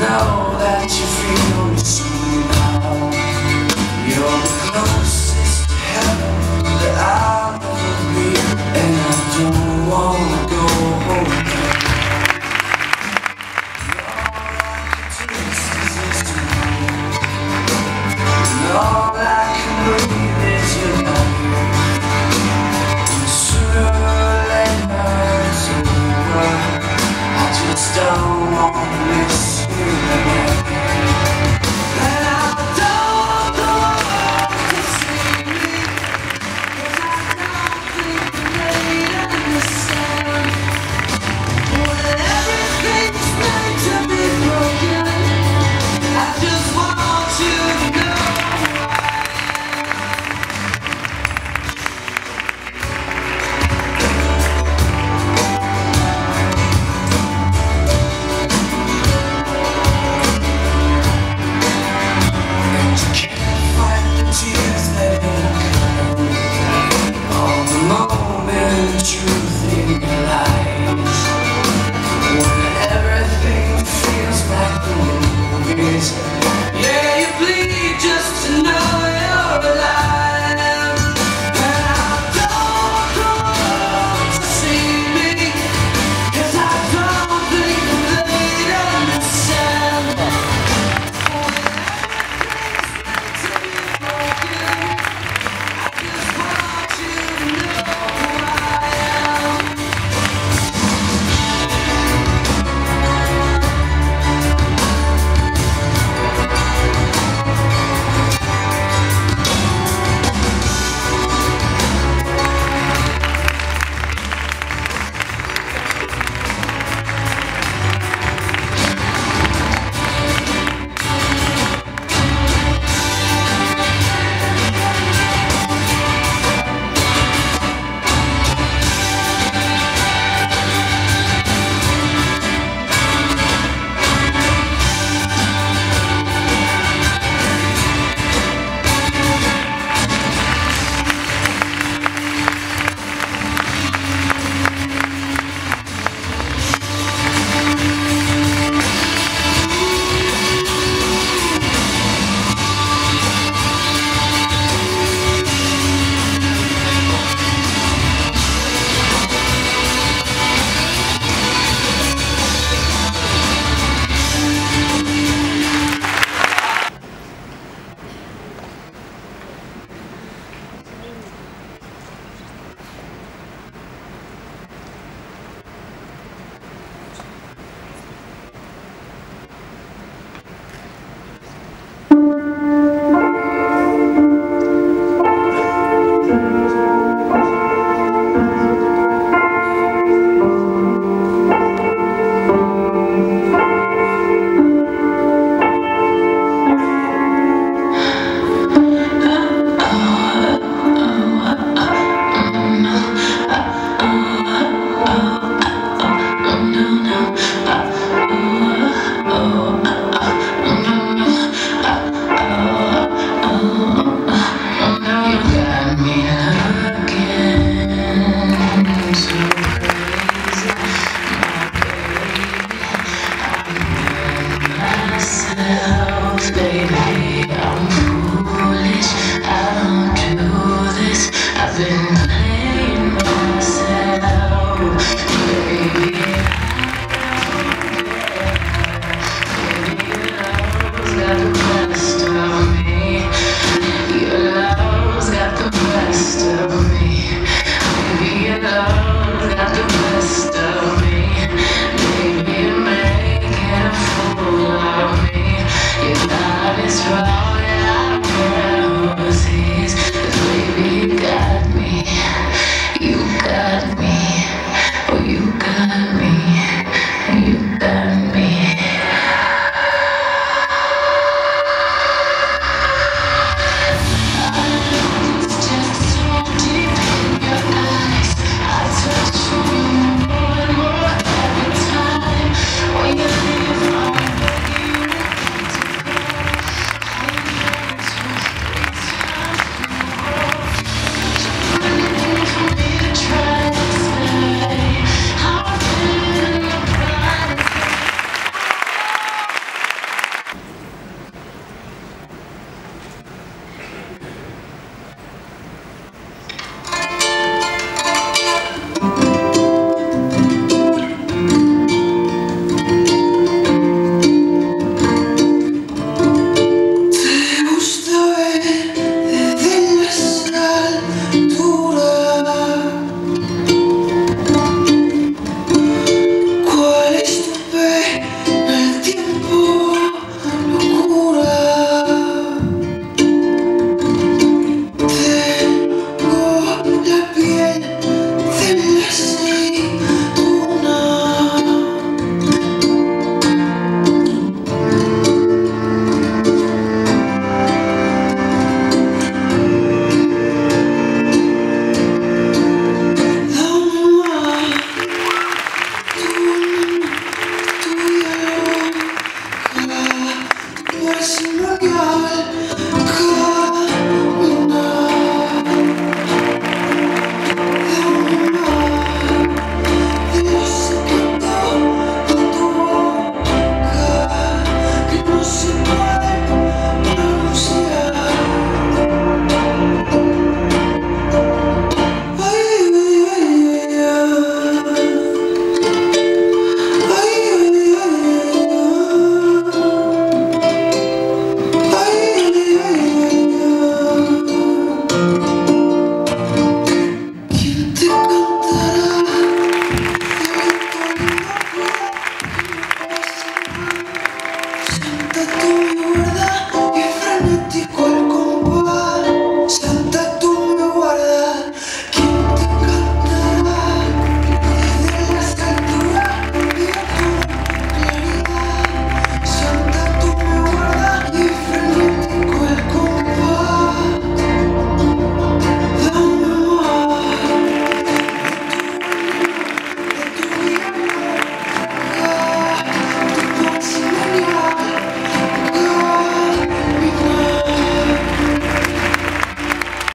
know that you feel me somehow. You're Yeah.